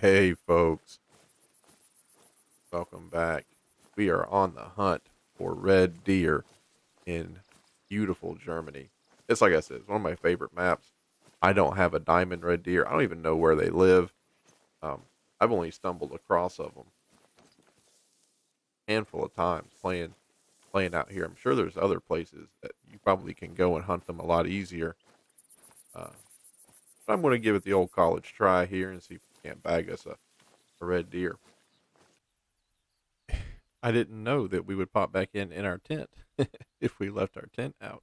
Hey, folks. Welcome back. We are on the hunt for red deer in beautiful Germany. It's like I said, it's one of my favorite maps. I don't have a diamond red deer. I don't even know where they live. Um, I've only stumbled across of them handful of times playing playing out here. I'm sure there's other places that you probably can go and hunt them a lot easier. Uh, but I'm going to give it the old college try here and see if can't bag us a, a red deer. I didn't know that we would pop back in in our tent if we left our tent out.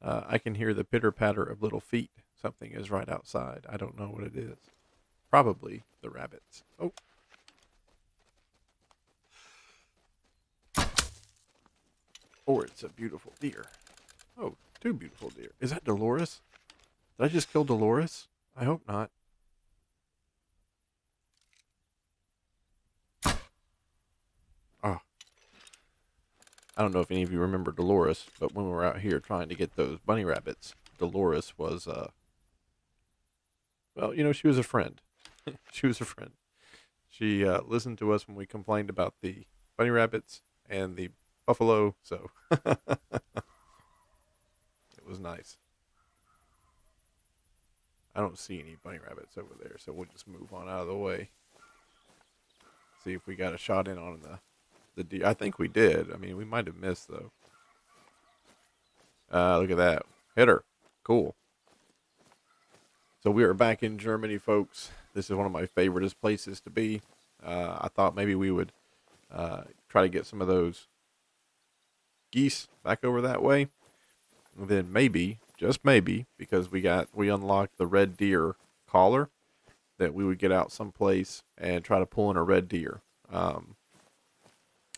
Uh, I can hear the pitter patter of little feet. Something is right outside. I don't know what it is. Probably the rabbits. Oh. Or it's a beautiful deer. Oh, two beautiful deer. Is that Dolores? Did I just kill Dolores? I hope not. I don't know if any of you remember Dolores, but when we were out here trying to get those bunny rabbits, Dolores was, uh, well, you know, she was a friend. she was a friend. She uh, listened to us when we complained about the bunny rabbits and the buffalo, so it was nice. I don't see any bunny rabbits over there, so we'll just move on out of the way. See if we got a shot in on the the deer. I think we did. I mean, we might have missed though. Uh, look at that. Hit her. Cool. So we are back in Germany, folks. This is one of my favoriteest places to be. Uh, I thought maybe we would uh, try to get some of those geese back over that way. And then maybe, just maybe, because we got we unlocked the red deer collar, that we would get out someplace and try to pull in a red deer. Um,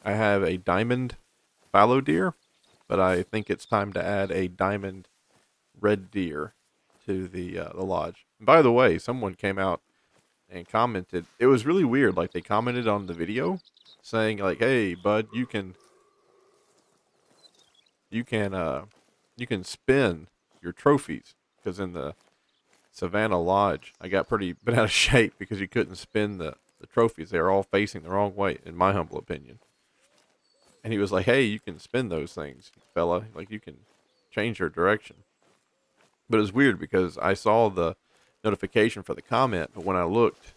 I have a diamond fallow deer, but I think it's time to add a diamond red deer to the uh, the lodge. And by the way, someone came out and commented. It was really weird. Like they commented on the video saying like, "Hey, bud, you can you can uh you can spin your trophies because in the Savannah Lodge, I got pretty bent out of shape because you couldn't spin the the trophies. They were all facing the wrong way, in my humble opinion. And he was like, "Hey, you can spin those things, fella. Like you can change your direction." But it was weird because I saw the notification for the comment, but when I looked,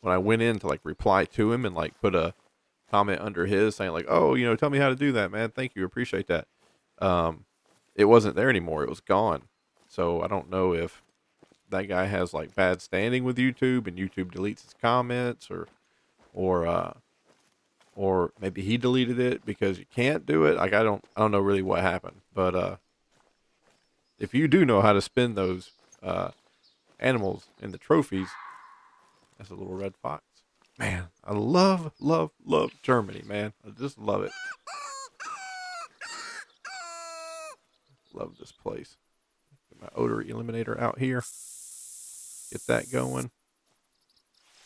when I went in to like reply to him and like put a comment under his saying like, "Oh, you know, tell me how to do that, man. Thank you, appreciate that." Um, it wasn't there anymore. It was gone. So I don't know if that guy has like bad standing with YouTube and YouTube deletes his comments or or uh or maybe he deleted it because you can't do it. Like I don't I don't know really what happened. But uh if you do know how to spin those uh animals in the trophies, that's a little red fox. Man, I love, love, love Germany, man. I just love it. Love this place. Get my odor eliminator out here. Get that going.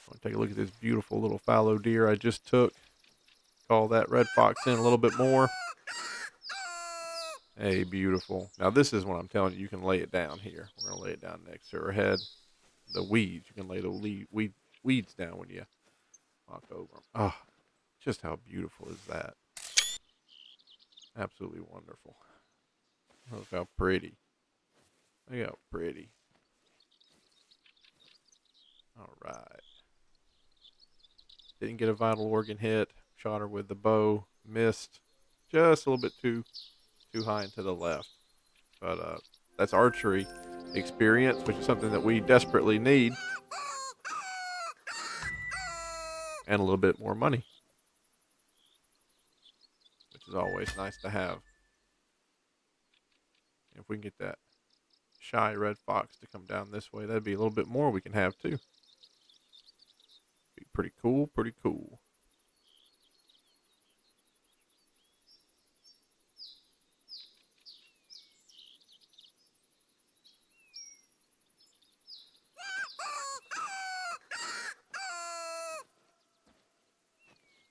I want to take a look at this beautiful little fallow deer I just took. Call that red fox in a little bit more. Hey, beautiful. Now this is what I'm telling you. You can lay it down here. We're gonna lay it down next to her head. The weeds. You can lay the weed, weed weeds down when you walk over them. Oh, ah, just how beautiful is that? Absolutely wonderful. Look how pretty. Look how pretty. All right. Didn't get a vital organ hit. Shot her with the bow. Missed. Just a little bit too too high and to the left. But uh, that's archery experience, which is something that we desperately need. And a little bit more money. Which is always nice to have. If we can get that shy red fox to come down this way, that'd be a little bit more we can have too. Be pretty cool, pretty cool.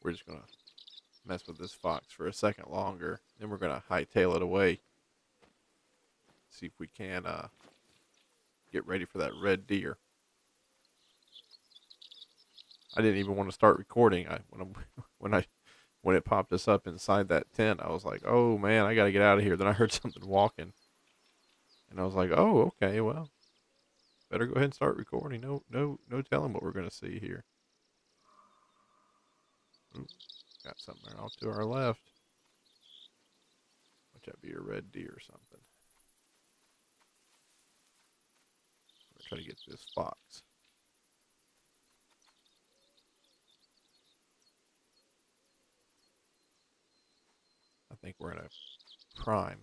We're just gonna mess with this fox for a second longer, then we're gonna hightail it away. See if we can uh, get ready for that red deer. I didn't even want to start recording. I when I when I when it popped us up inside that tent, I was like, "Oh man, I got to get out of here." Then I heard something walking, and I was like, "Oh, okay, well, better go ahead and start recording. No, no, no telling what we're gonna see here." Got something off to our left. Watch that be a red deer or something. I'm Try to get this fox. I think we're in a prime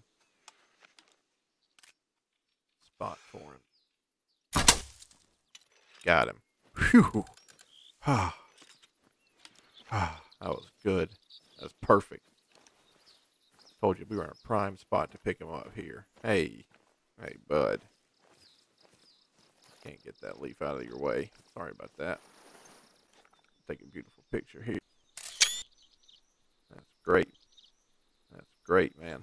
spot for him. Got him. Whew. Ah. Ah, that was good. That was perfect. Told you we were in a prime spot to pick him up here. Hey. Hey, bud. Can't get that leaf out of your way. Sorry about that. Take a beautiful picture here. That's great. That's great, man.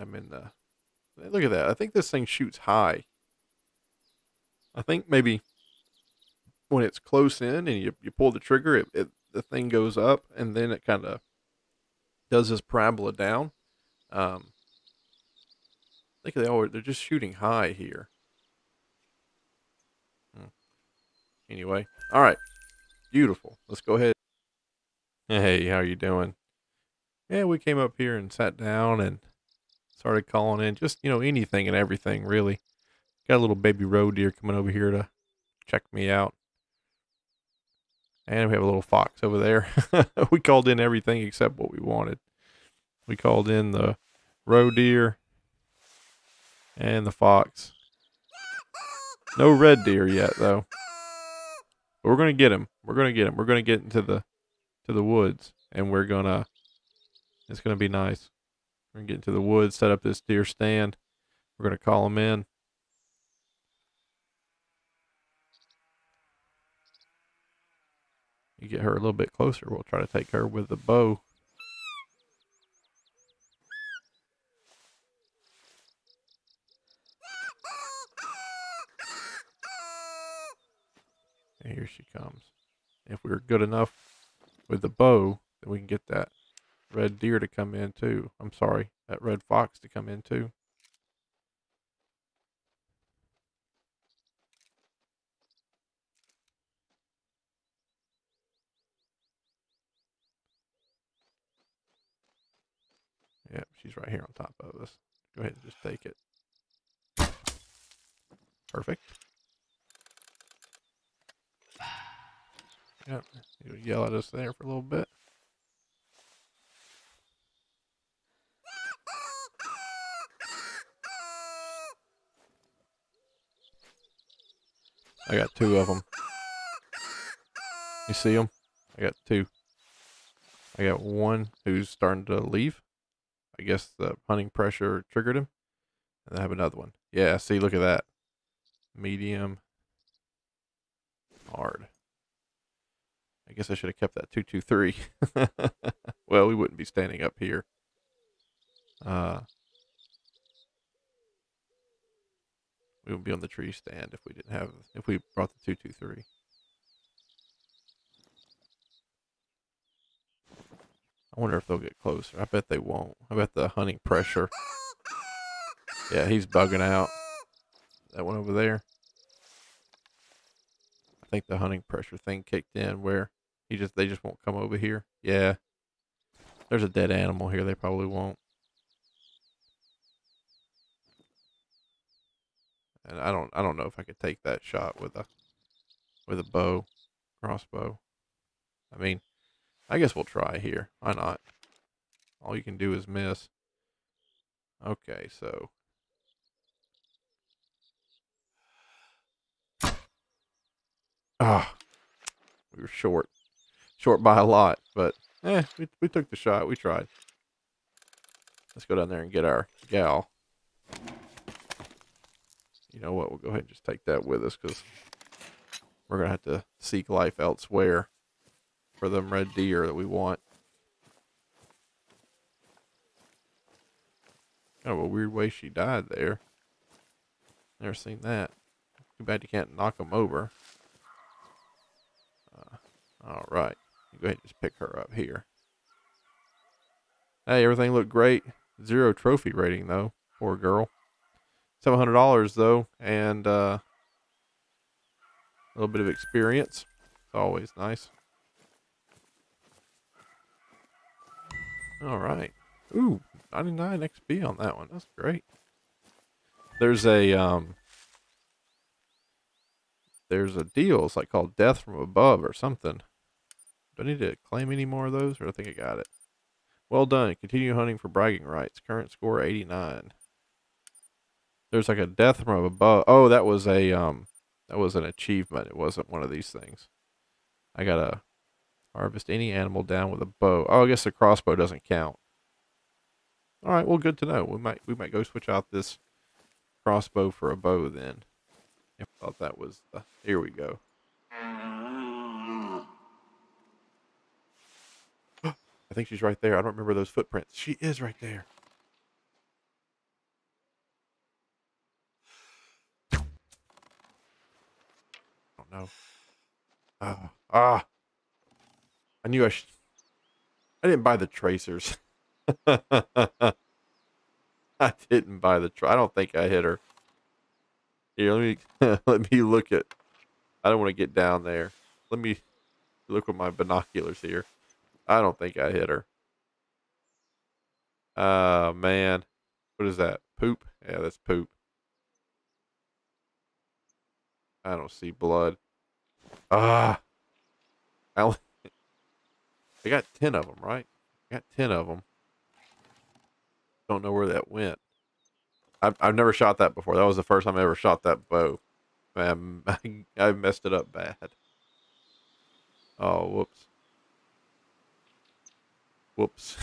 I'm in the. Look at that. I think this thing shoots high. I think maybe when it's close in and you, you pull the trigger, it, it the thing goes up and then it kind of does this parabola down. Um, I think they all they're just shooting high here. Hmm. Anyway, all right, beautiful. Let's go ahead. Hey, how you doing? Yeah, we came up here and sat down and started calling in just you know anything and everything really. Got a little baby roe deer coming over here to check me out. And we have a little fox over there. we called in everything except what we wanted. We called in the roe deer and the fox. No red deer yet though. But we're gonna get him. We're gonna get him. We're gonna get into the to the woods and we're gonna it's gonna be nice. We're gonna get into the woods, set up this deer stand. We're gonna call him in. You get her a little bit closer. We'll try to take her with the bow. And here she comes. If we're good enough with the bow, then we can get that red deer to come in too. I'm sorry, that red fox to come in too. Yep, she's right here on top of us. Go ahead and just take it. Perfect. Yep, you yell at us there for a little bit. I got two of them. You see them? I got two. I got one who's starting to leave. I guess the hunting pressure triggered him. And I have another one. Yeah, see, look at that. Medium. Hard. I guess I should have kept that 223. well, we wouldn't be standing up here. Uh, we would be on the tree stand if we didn't have, if we brought the 223. I wonder if they'll get closer. I bet they won't. I bet the hunting pressure. Yeah, he's bugging out. That one over there. I think the hunting pressure thing kicked in where he just they just won't come over here. Yeah. There's a dead animal here. They probably won't. And I don't I don't know if I could take that shot with a with a bow, crossbow. I mean, I guess we'll try here. Why not? All you can do is miss. Okay, so. Ah, we were short. Short by a lot, but eh, we, we took the shot. We tried. Let's go down there and get our gal. You know what? We'll go ahead and just take that with us because we're going to have to seek life elsewhere for them red deer that we want. Kind of a weird way she died there. Never seen that. Too bad you can't knock them over. Uh, all right. Go ahead and just pick her up here. Hey, everything looked great. Zero trophy rating though. Poor girl. Seven hundred dollars though, and uh, a little bit of experience. It's always nice. All right. Ooh, 99 XP on that one. That's great. There's a um there's a deal, it's like called Death from Above or something. Do I need to claim any more of those or I think I got it? Well done. Continue hunting for bragging rights. Current score 89. There's like a death from above. Oh, that was a um that was an achievement. It wasn't one of these things. I gotta harvest any animal down with a bow. Oh, I guess the crossbow doesn't count. All right, well, good to know. We might we might go switch out this crossbow for a bow then. I thought that was the, here we go. I think she's right there. I don't remember those footprints. She is right there. Oh no. Ah, ah. I knew I should. I didn't buy the tracers. I didn't buy the. Tra- I don't think I hit her. Here, let me let me look at. I don't want to get down there. Let me look with my binoculars here. I don't think I hit her. Oh man, what is that? Poop? Yeah, that's poop. I don't see blood. Ah, I, I got ten of them, right? I got ten of them. Don't know where that went. I've I've never shot that before. That was the first time I ever shot that bow. Man, I, I messed it up bad. Oh, whoops. Whoops.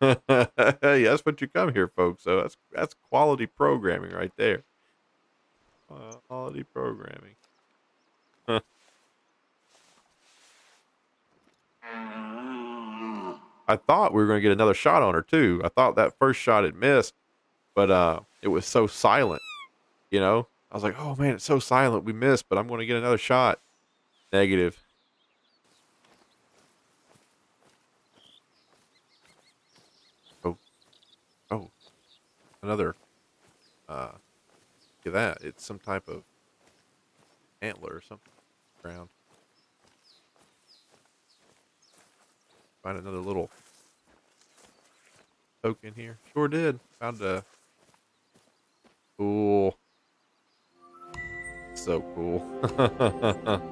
hey, that's what you come here, folks. So that's that's quality programming right there. Quality programming. I thought we were going to get another shot on her too. I thought that first shot had missed, but uh, it was so silent. You know, I was like, "Oh man, it's so silent. We missed, but I'm going to get another shot." Negative. Oh, oh, another. Uh, look at that. It's some type of antler or something. Ground. Find another little poke in here. Sure did. Found a cool. So cool.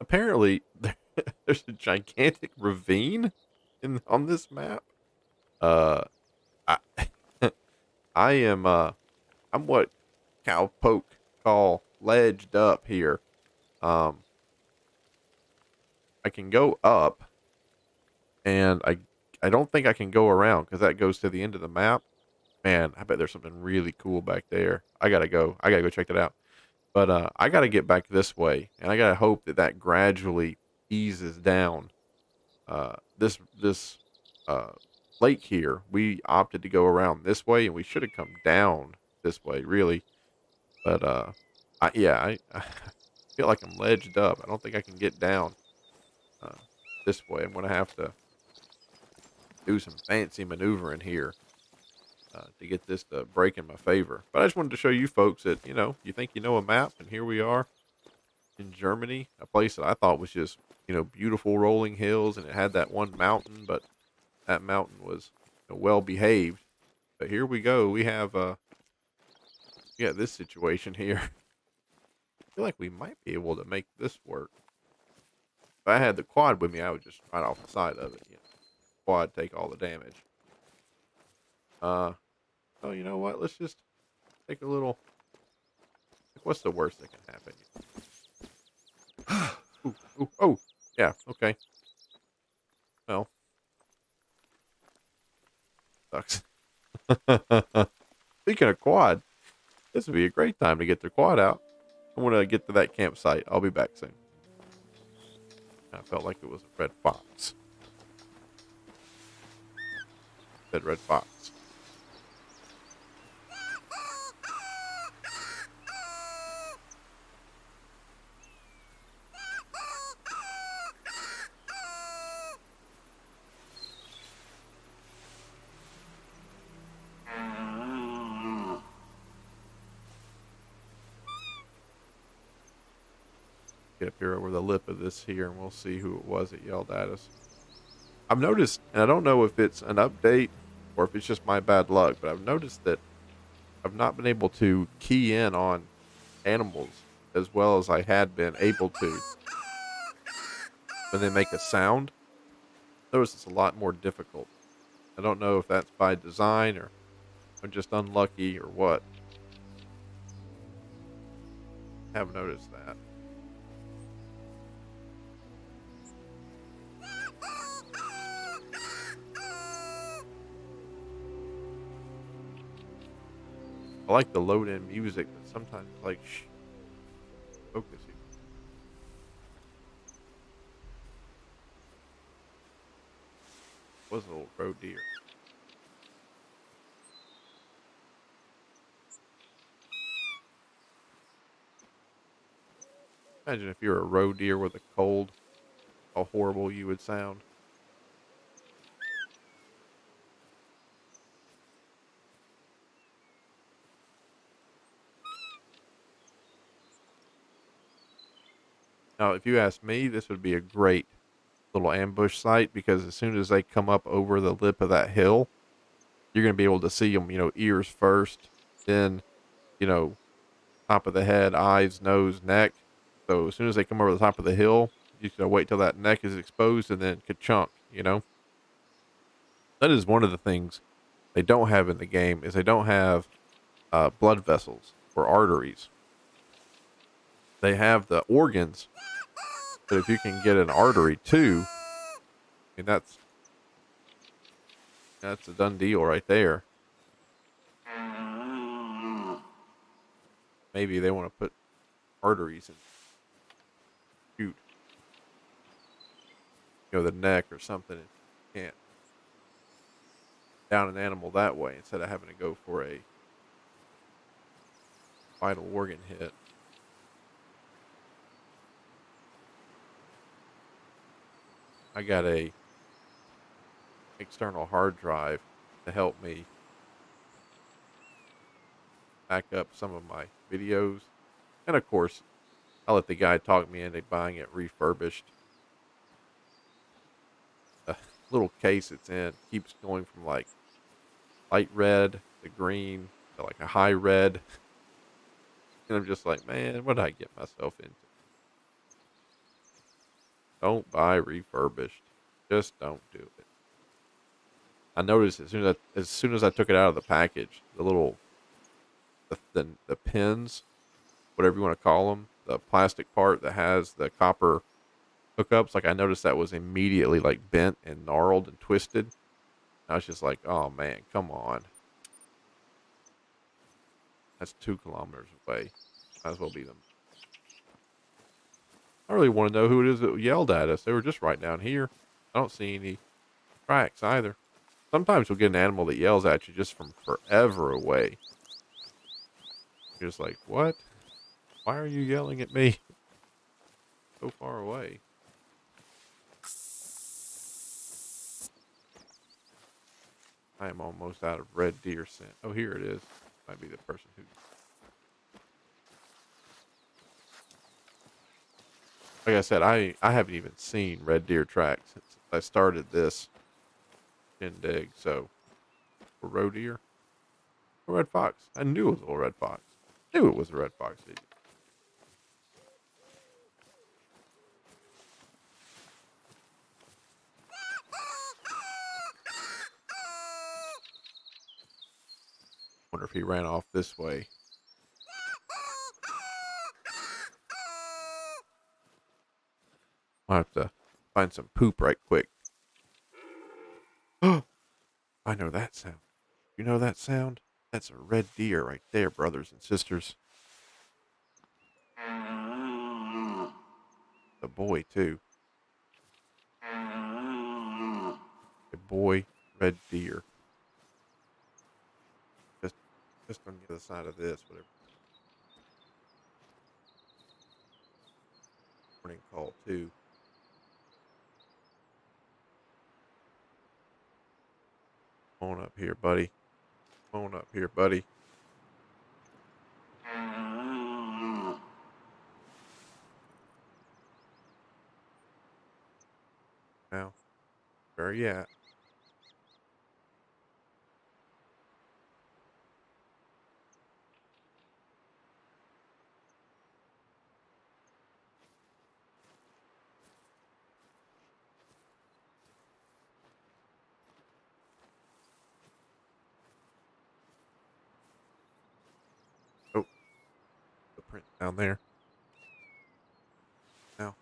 Apparently, there's a gigantic ravine in on this map. Uh, I I am uh, I'm what cowpoke call ledged up here. Um, I can go up and I I don't think I can go around because that goes to the end of the map. Man, I bet there's something really cool back there. I gotta go. I gotta go check that out. But uh, I gotta get back this way, and I gotta hope that that gradually eases down. Uh, this this uh, lake here, we opted to go around this way, and we should have come down this way, really. But uh, I, yeah, I, I feel like I'm ledged up. I don't think I can get down uh, this way. I'm gonna have to do some fancy maneuvering here uh, to get this to break in my favor. But I just wanted to show you folks that, you know, you think you know a map, and here we are in Germany, a place that I thought was just, you know, beautiful rolling hills, and it had that one mountain, but that mountain was you know, well behaved. But here we go. We have, uh, yeah, this situation here. I feel like we might be able to make this work. If I had the quad with me, I would just ride off the side of it, you know quad take all the damage. Uh, oh, you know what? Let's just take a little. What's the worst that can happen? ooh, ooh, oh, yeah, okay. Well, sucks. Speaking of quad, this would be a great time to get the quad out. I want to get to that campsite. I'll be back soon. I felt like it was a red fox red fox. Get up here over the lip of this here and we'll see who it was that yelled at us. I've noticed, and I don't know if it's an update or if it's just my bad luck, but I've noticed that I've not been able to key in on animals as well as I had been able to when they make a sound. Notice it's a lot more difficult. I don't know if that's by design or I'm just unlucky or what. Have noticed that. I like the load in music, but sometimes like shh, focus here. Was a little roe deer. Imagine if you're a roe deer with a cold, how horrible you would sound. Now, if you ask me, this would be a great little ambush site because as soon as they come up over the lip of that hill, you're going to be able to see them, you know, ears first, then, you know, top of the head, eyes, nose, neck. So as soon as they come over the top of the hill, you to wait till that neck is exposed and then ka-chunk, you know? That is one of the things they don't have in the game is they don't have uh, blood vessels or arteries. They have the organs but if you can get an artery too, I mean that's that's a done deal right there. Maybe they want to put arteries and shoot, you know, the neck or something. And can't down an animal that way instead of having to go for a vital organ hit. I got a external hard drive to help me back up some of my videos. And of course, I let the guy talk me into buying it refurbished. The little case it's in keeps going from like light red to green to like a high red. And I'm just like, man, what did I get myself into? Don't buy refurbished. Just don't do it. I noticed as soon as I, as soon as I took it out of the package, the little the, the, the pins, whatever you want to call them, the plastic part that has the copper hookups, like I noticed that was immediately like bent and gnarled and twisted. I was just like, oh man, come on. That's two kilometers away. Might as well be them I really want to know who it is that yelled at us. They were just right down here. I don't see any tracks either. Sometimes you'll get an animal that yells at you just from forever away. You're just like, what? Why are you yelling at me? So far away. I am almost out of red deer scent. Oh, here it is. Might be the person who like I said, I I haven't even seen red deer tracks since I started this shindig. So, a roe deer, a red fox. I knew it was a red fox. I knew it was a red fox. Wonder if he ran off this way. I'll have to find some poop right quick. I know that sound. You know that sound? That's a red deer right there, brothers and sisters. The boy, too. A boy, red deer. Just, just on the other side of this, whatever. Morning call, too. On up here, buddy. Come on up here, buddy. Now, where are you at? Down there. Now.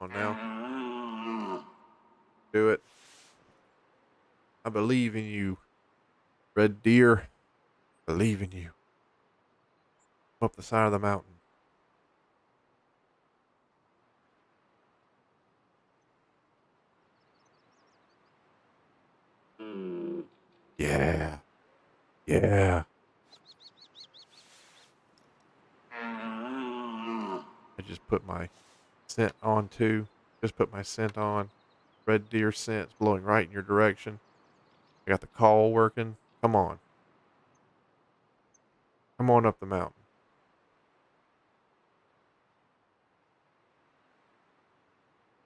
On oh, now. Do it. I believe in you. Red deer. Believe in you. Up the side of the mountain. Yeah. Yeah. I just put my scent on too. Just put my scent on. Red deer scent's blowing right in your direction. I got the call working. Come on. Come on up the mountain.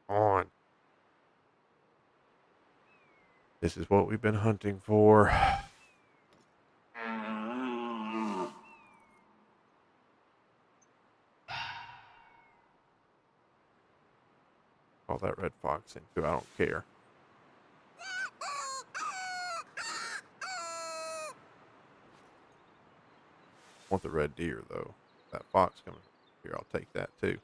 On. This is what we've been hunting for. That red fox into. I don't care. want the red deer though. That fox coming here, I'll take that too.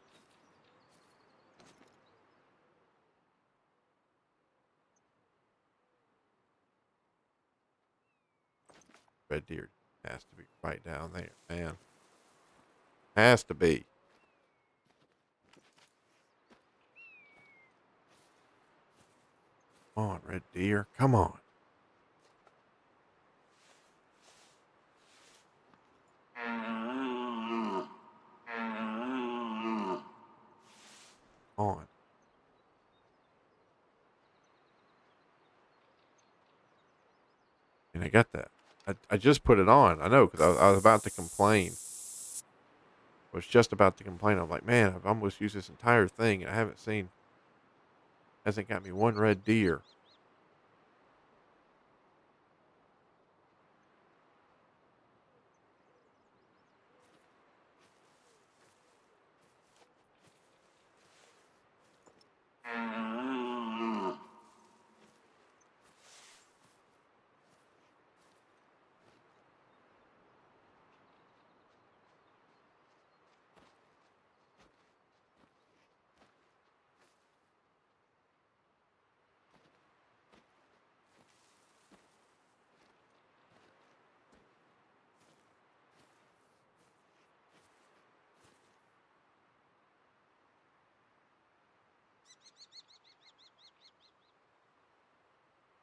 Red deer has to be right down there, man. Has to be. Come on, red deer. Come on. On. And I got that. I, I just put it on. I know because I, I was about to complain. I was just about to complain. I'm like, man, I've almost used this entire thing. And I haven't seen, hasn't got me one red deer.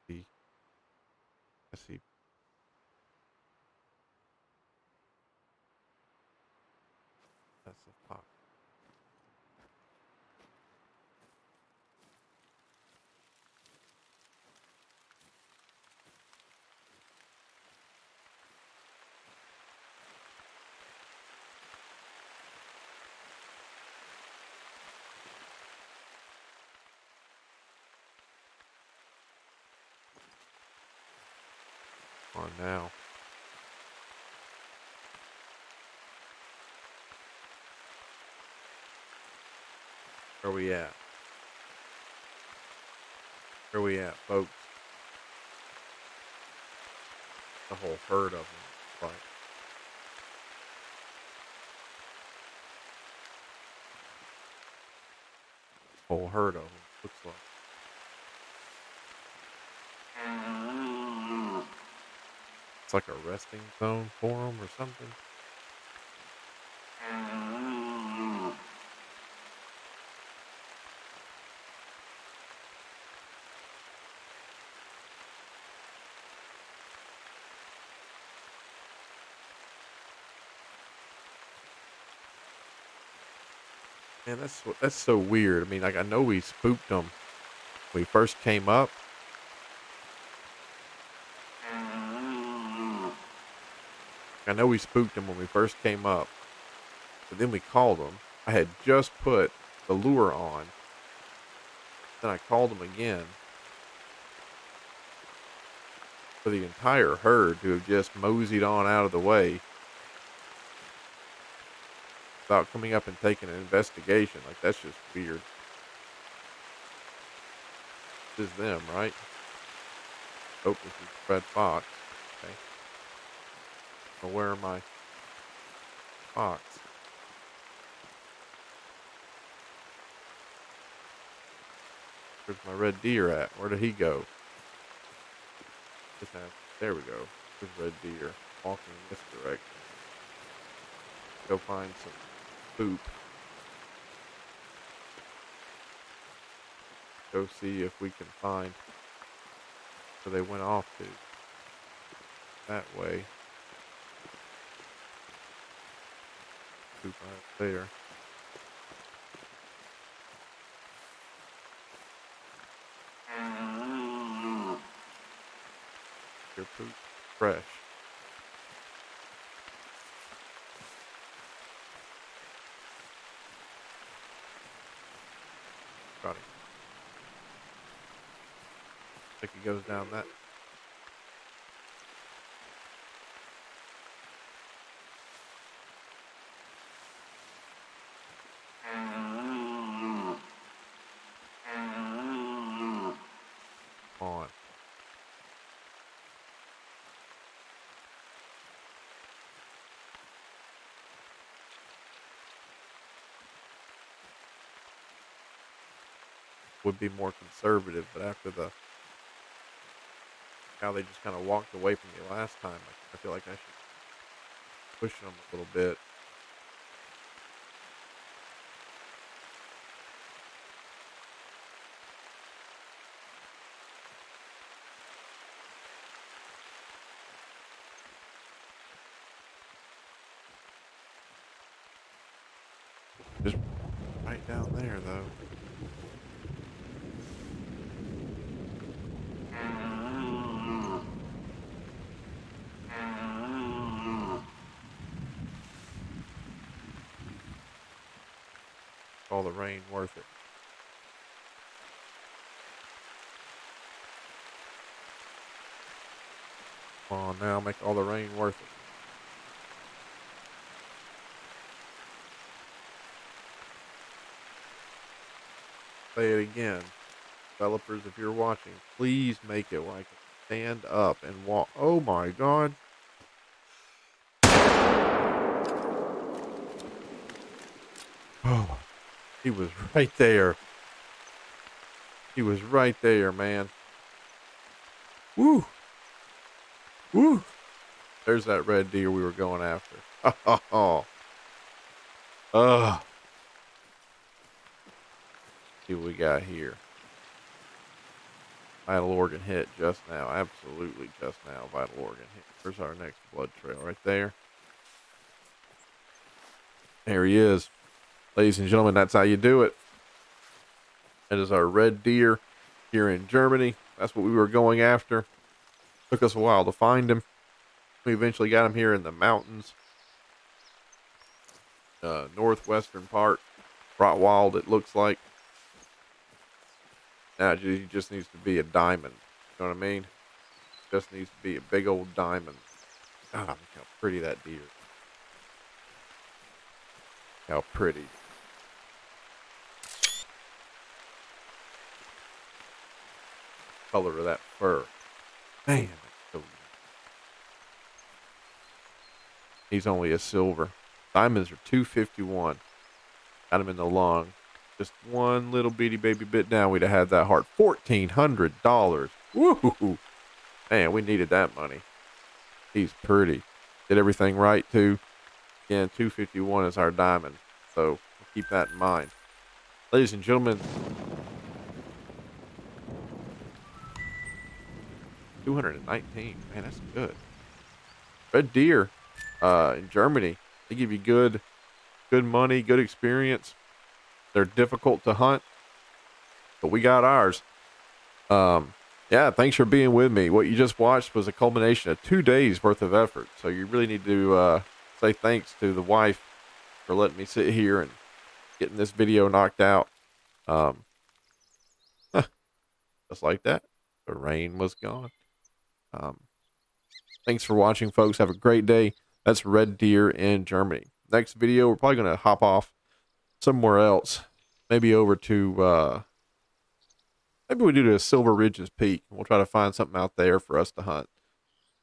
see. See. That's the fox. On now. Where we at? Where we at, folks? The whole herd of them. Like, whole herd of them. Looks like. It's like a resting zone for them or something. Man, that's that's so weird. I mean, like I know we spooked them when we first came up. I know we spooked them when we first came up, but then we called them. I had just put the lure on. Then I called them again for the entire herd to have just moseyed on out of the way without coming up and taking an investigation. Like, that's just weird. This is them, right? Oh, this is Fred Fox. Where are my fox? Where's my red deer at? Where did he go? There we go. There's red deer walking in this direction. Go find some poop. Go see if we can find where they went off to. That way. Poop right there. Your poop fresh. Got it. think it goes down that. Would be more conservative, but after the how they just kind of walked away from me last time, I, I feel like I should push them a little bit. Just right down there, though. All the rain worth it. Come on now, make all the rain worth it. Say it again. Developers, if you're watching, please make it can stand up and walk. Oh my god. Oh, he was right there. He was right there, man. Woo. There's that red deer we were going after. Oh. Ugh. See what we got here. Vital organ hit just now. Absolutely just now. Vital organ hit. There's our next blood trail right there. There he is. Ladies and gentlemen, that's how you do it. That is our red deer here in Germany. That's what we were going after. Took us a while to find him. We eventually got him here in the mountains. Uh, northwestern part. Wild, it looks like. Now he just needs to be a diamond. You know what I mean? Just needs to be a big old diamond. Ah, look how pretty that deer. How pretty. Color of that fur. Man, so He's only a silver. Diamonds are 251. Got him in the long. Just one little beady baby bit down, we'd have had that heart. Fourteen hundred dollars. Woo! Man, we needed that money. He's pretty. Did everything right too. Again, two fifty one is our diamond, so keep that in mind. Ladies and gentlemen, two hundred and nineteen. Man, that's good. Red deer, uh, in Germany, they give you good, good money, good experience. They're difficult to hunt, but we got ours. Um, yeah, thanks for being with me. What you just watched was a culmination of two days worth of effort. So you really need to uh, say thanks to the wife for letting me sit here and getting this video knocked out. Um, just like that, the rain was gone. Um, thanks for watching, folks. Have a great day. That's Red Deer in Germany. Next video, we're probably going to hop off somewhere else. Maybe over to, uh, maybe we do to Silver Ridges Peak. We'll try to find something out there for us to hunt.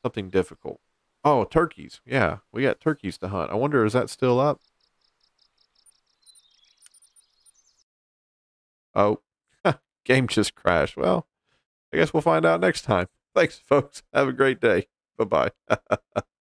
Something difficult. Oh, turkeys. Yeah, we got turkeys to hunt. I wonder, is that still up? Oh, game just crashed. Well, I guess we'll find out next time. Thanks, folks. Have a great day. Bye bye.